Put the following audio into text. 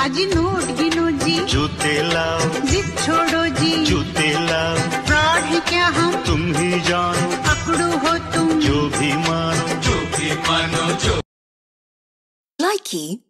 अजी नोट गिनो जी। जूते लाओ। जिद छोड़ो जी। जूते लाओ। फ्रॉड है क्या हम? तुम ही जानो। पकड़ो हो तुम। जो भी मानो। जो भी मानो जो Likey